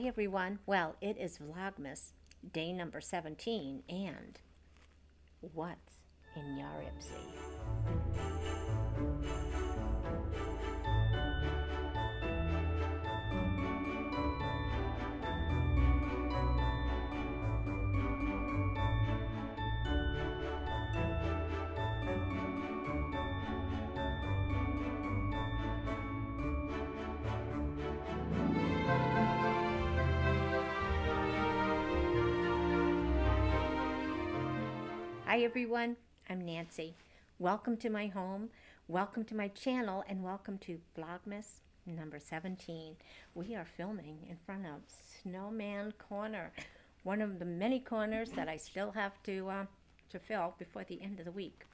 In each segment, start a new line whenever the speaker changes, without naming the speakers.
Hi everyone. Well, it is Vlogmas, day number 17, and what's in your Hi everyone, I'm Nancy. Welcome to my home, welcome to my channel, and welcome to Vlogmas number 17. We are filming in front of Snowman Corner, one of the many corners that I still have to, uh, to fill before the end of the week.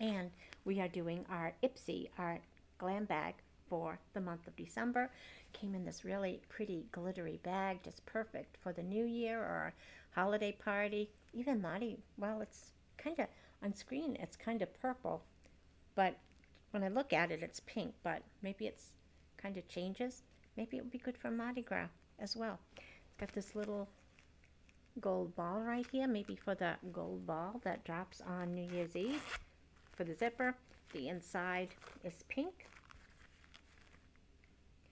And we are doing our Ipsy, our glam bag for the month of December. Came in this really pretty glittery bag, just perfect for the new year or holiday party. Even Marty, well, it's kind of, on screen, it's kind of purple. But when I look at it, it's pink, but maybe it's kind of changes. Maybe it would be good for Mardi Gras as well. It's got this little gold ball right here, maybe for the gold ball that drops on New Year's Eve. For the zipper, the inside is pink.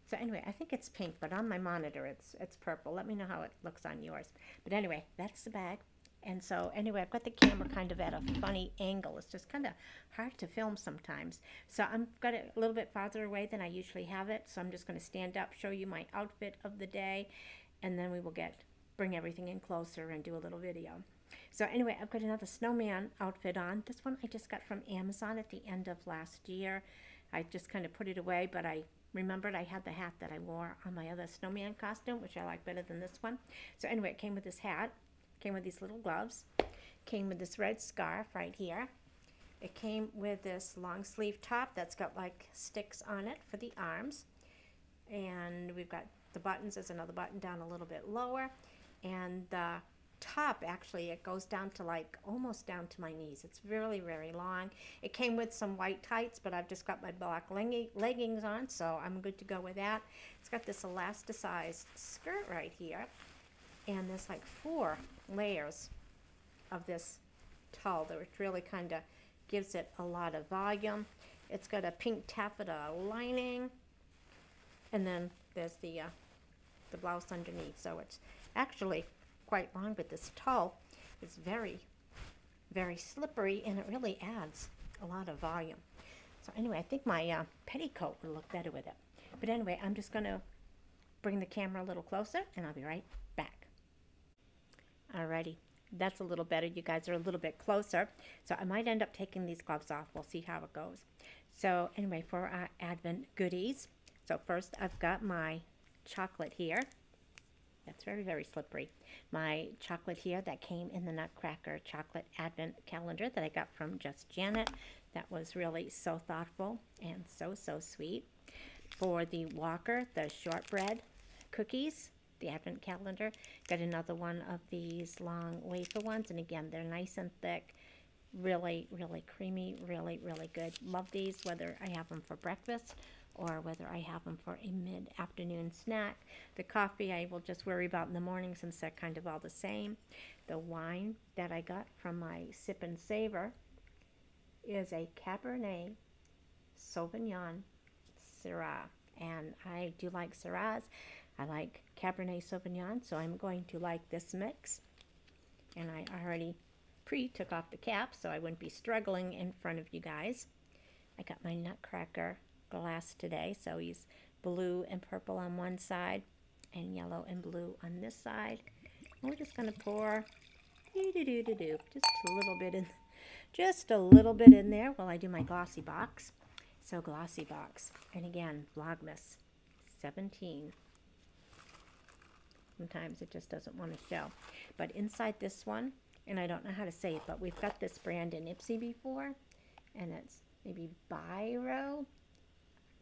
So anyway, I think it's pink, but on my monitor it's it's purple. Let me know how it looks on yours. But anyway, that's the bag. And so anyway, I've got the camera kind of at a funny angle. It's just kind of hard to film sometimes. So I'm got it a little bit farther away than I usually have it. So I'm just going to stand up, show you my outfit of the day, and then we will get bring everything in closer and do a little video. So anyway, I've got another snowman outfit on. This one I just got from Amazon at the end of last year. I just kind of put it away, but I remembered I had the hat that I wore on my other snowman costume, which I like better than this one. So anyway, it came with this hat, came with these little gloves, came with this red scarf right here. It came with this long sleeve top that's got like sticks on it for the arms. And we've got the buttons, there's another button down a little bit lower. And the top actually it goes down to like almost down to my knees it's really very long it came with some white tights but I've just got my black leggings on so I'm good to go with that it's got this elasticized skirt right here and there's like four layers of this tulle that really kind of gives it a lot of volume it's got a pink taffeta lining and then there's the uh, the blouse underneath so it's actually quite long, but this tulle is very, very slippery and it really adds a lot of volume. So anyway, I think my uh, petticoat would look better with it. But anyway, I'm just going to bring the camera a little closer and I'll be right. Alrighty, that's a little better. You guys are a little bit closer. So I might end up taking these gloves off. We'll see how it goes. So anyway, for our Advent goodies. So first I've got my chocolate here. That's very, very slippery. My chocolate here that came in the Nutcracker Chocolate Advent Calendar that I got from Just Janet. That was really so thoughtful and so, so sweet. For the Walker, the shortbread cookies, the Advent Calendar, got another one of these long wafer ones. And again, they're nice and thick really, really creamy, really, really good. Love these, whether I have them for breakfast or whether I have them for a mid-afternoon snack. The coffee I will just worry about in the morning since they're kind of all the same. The wine that I got from my Sip and Savor is a Cabernet Sauvignon Syrah. And I do like Syrahs. I like Cabernet Sauvignon, so I'm going to like this mix. And I already pre-took off the cap so I wouldn't be struggling in front of you guys. I got my Nutcracker glass today. So he's blue and purple on one side and yellow and blue on this side. And we're just going to pour doo -doo -doo -doo -doo, just a little bit in just a little bit in there while I do my glossy box. So glossy box. And again, Vlogmas 17. Sometimes it just doesn't want to show. But inside this one, and I don't know how to say it, but we've got this brand in Ipsy before, and it's maybe Biro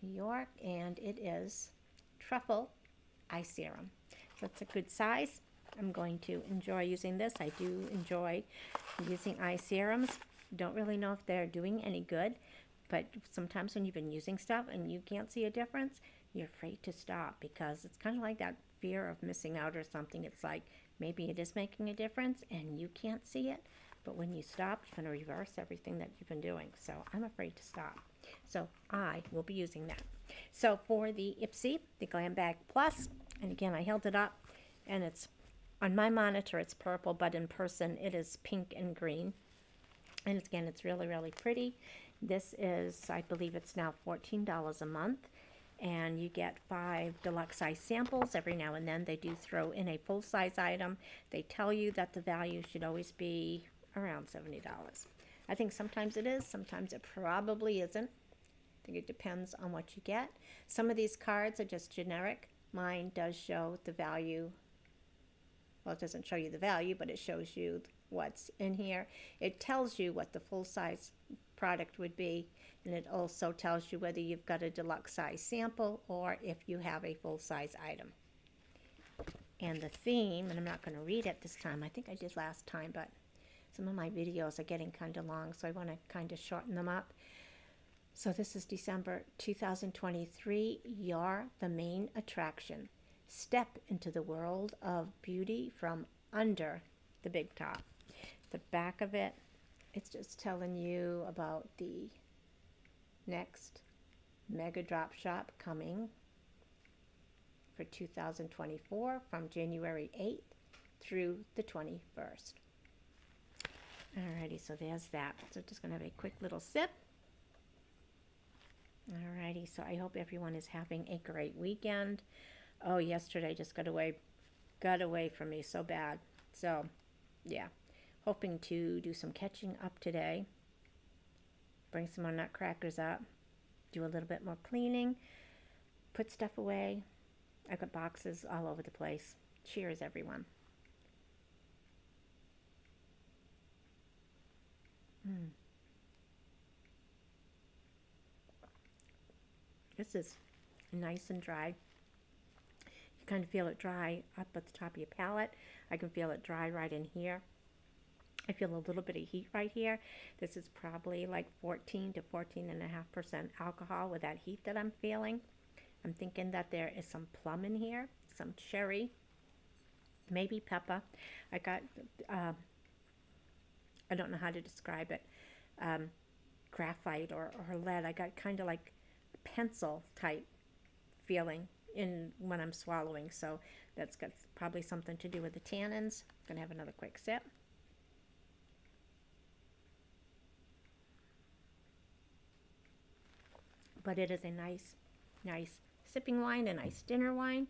New York, and it is truffle eye serum. So it's a good size. I'm going to enjoy using this. I do enjoy using eye serums. Don't really know if they're doing any good, but sometimes when you've been using stuff and you can't see a difference, you're afraid to stop because it's kind of like that fear of missing out or something. It's like maybe it is making a difference and you can't see it, but when you stop, you're going to reverse everything that you've been doing. So I'm afraid to stop. So I will be using that. So for the Ipsy, the Glam Bag Plus, and again, I held it up and it's on my monitor, it's purple, but in person, it is pink and green. And again, it's really, really pretty. This is, I believe it's now $14 a month. And you get five deluxe size samples. Every now and then they do throw in a full size item. They tell you that the value should always be around $70. I think sometimes it is, sometimes it probably isn't. I think it depends on what you get. Some of these cards are just generic. Mine does show the value well, it doesn't show you the value, but it shows you what's in here. It tells you what the full size product would be, and it also tells you whether you've got a deluxe size sample or if you have a full size item. And the theme, and I'm not going to read it this time, I think I did last time, but some of my videos are getting kind of long, so I want to kind of shorten them up. So this is December 2023. You're the main attraction. Step into the world of beauty from under the big top. The back of it, it's just telling you about the next Mega Drop Shop coming for 2024 from January 8th through the 21st. Alrighty, so there's that. So just going to have a quick little sip. Alrighty, so I hope everyone is having a great weekend oh, yesterday just got away, got away from me so bad. So, yeah, hoping to do some catching up today. Bring some more nutcrackers up. Do a little bit more cleaning. Put stuff away. I've got boxes all over the place. Cheers, everyone. Mm. This is nice and dry You kind of feel it dry up at the top of your palate. I can feel it dry right in here. I feel a little bit of heat right here. This is probably like 14 to 14.5% alcohol with that heat that I'm feeling. I'm thinking that there is some plum in here, some cherry, maybe pepper. I got, uh, I don't know how to describe it, um, graphite or, or lead. I got kind of like pencil type feeling in when I'm swallowing. So that's got probably something to do with the tannins. I'm to have another quick sip. But it is a nice, nice sipping wine, a nice dinner wine.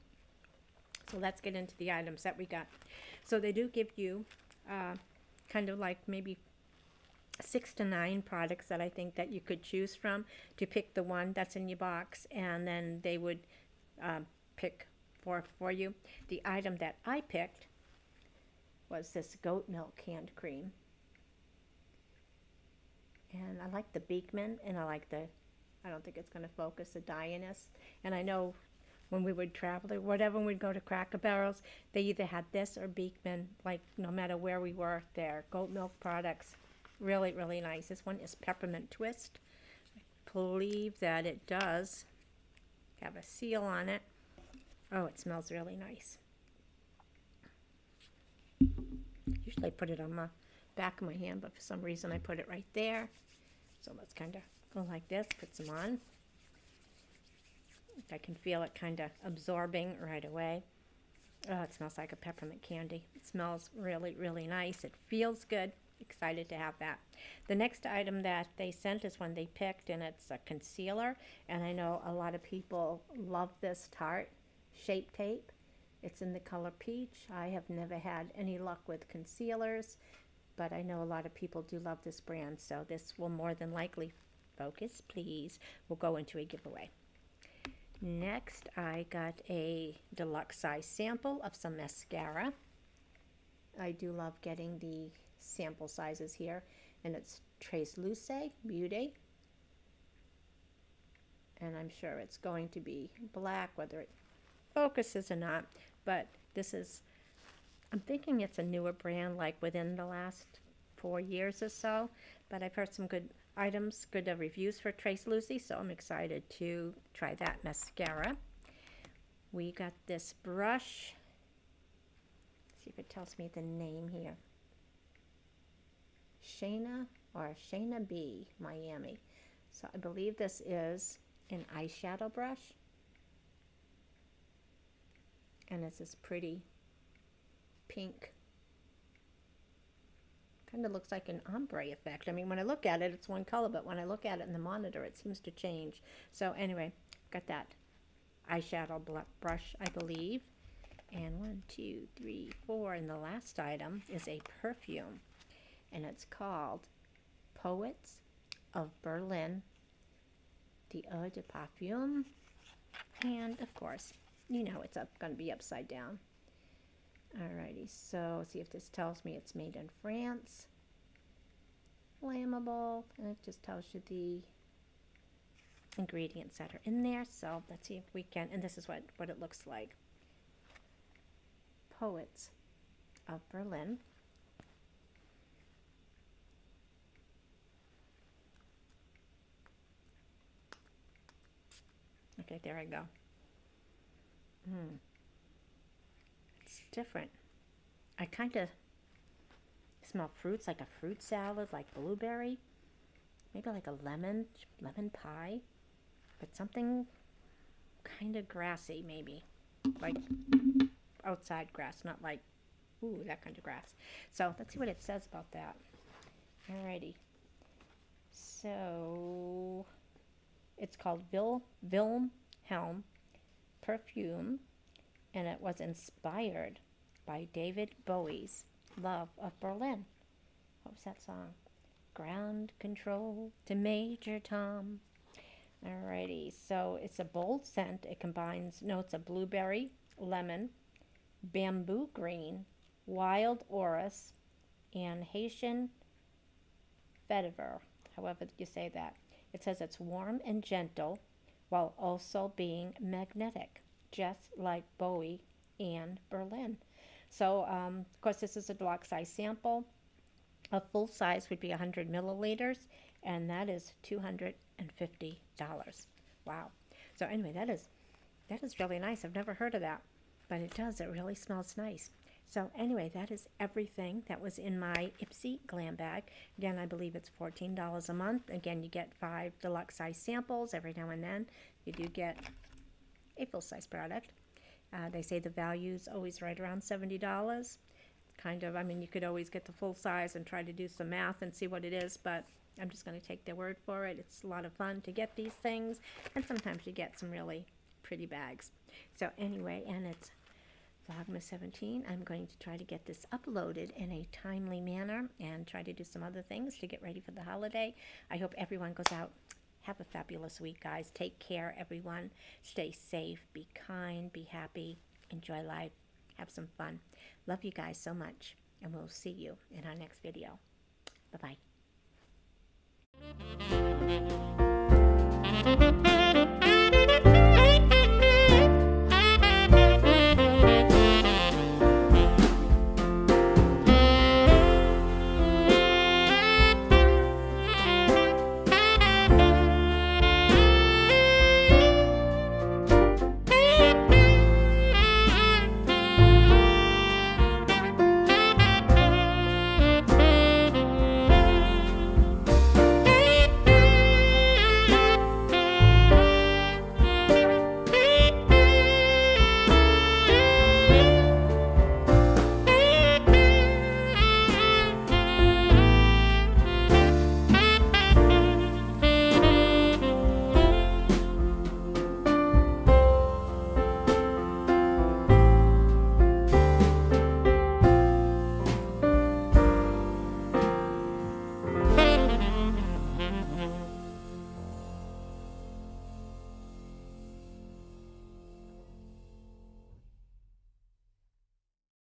So let's get into the items that we got. So they do give you uh, kind of like maybe six to nine products that I think that you could choose from to pick the one that's in your box and then they would um, pick for, for you. The item that I picked was this goat milk hand cream. And I like the Beekman, and I like the, I don't think it's going to focus, the Dionis. And I know when we would travel or whatever, when we'd go to Cracker Barrels, they either had this or Beekman, like no matter where we were there. Goat milk products, really, really nice. This one is Peppermint Twist. I believe that it does have a seal on it. Oh, it smells really nice. Usually I put it on the back of my hand, but for some reason I put it right there. So let's kind of go like this, put some on. I can feel it kind of absorbing right away. Oh, it smells like a peppermint candy. It smells really, really nice. It feels good excited to have that. The next item that they sent is one they picked, and it's a concealer. And I know a lot of people love this Tarte Shape Tape. It's in the color peach. I have never had any luck with concealers, but I know a lot of people do love this brand, so this will more than likely, focus please, We'll go into a giveaway. Next, I got a deluxe size sample of some mascara. I do love getting the sample sizes here. And it's Treslúce Beauty. And I'm sure it's going to be black, whether it focuses or not. But this is, I'm thinking it's a newer brand, like within the last four years or so. But I've heard some good items, good reviews for Treslúce, so I'm excited to try that mascara. we got this brush. see if it tells me the name here. Shayna or Shayna B, Miami. So I believe this is an eyeshadow brush. And it's this pretty pink. Kind of looks like an ombre effect. I mean, when I look at it, it's one color, but when I look at it in the monitor, it seems to change. So anyway, got that eyeshadow brush, I believe. And one, two, three, four. And the last item is a perfume. And it's called Poets of Berlin, the Eau de Parfum. And of course, you know it's up going to be upside down. Alrighty, so see if this tells me it's made in France. Flammable, and it just tells you the ingredients that are in there. So let's see if we can, and this is what, what it looks like. Poets of Berlin. Okay, there I go. Hmm. Different. I kind of smell fruits, like a fruit salad, like blueberry. Maybe like a lemon, lemon pie. But something kind of grassy, maybe. Like outside grass, not like, ooh, that kind of grass. So let's see what it says about that. Alrighty. So it's called Vil Wilhelm Perfume, and it was inspired by David Bowie's Love of Berlin. What was that song? Ground Control to Major Tom. Alrighty, so it's a bold scent. It combines notes of blueberry, lemon, bamboo green, wild orris, and Haitian vetiver, however you say that. It says it's warm and gentle while also being magnetic, just like Bowie and Berlin. So, um, of course, this is a deluxe size sample. A full size would be 100 milliliters, and that is $250. Wow. So anyway, that is that is really nice. I've never heard of that, but it does. It really smells nice. So anyway, that is everything that was in my Ipsy glam bag. Again, I believe it's $14 a month. Again, you get five deluxe size samples every now and then. You do get a full size product. Uh, they say the value is always right around $70. Kind of, I mean, you could always get the full size and try to do some math and see what it is, but I'm just going to take their word for it. It's a lot of fun to get these things, and sometimes you get some really pretty bags. So anyway, and it's Vlogmas 17. I'm going to try to get this uploaded in a timely manner and try to do some other things to get ready for the holiday. I hope everyone goes out. Have a fabulous week, guys. Take care, everyone. Stay safe. Be kind. Be happy. Enjoy life. Have some fun. Love you guys so much. And we'll see you in our next video. Bye-bye.